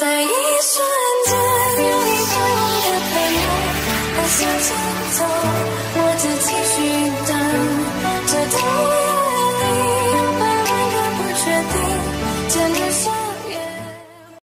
在一瞬间，有你最我的朋友，我向前。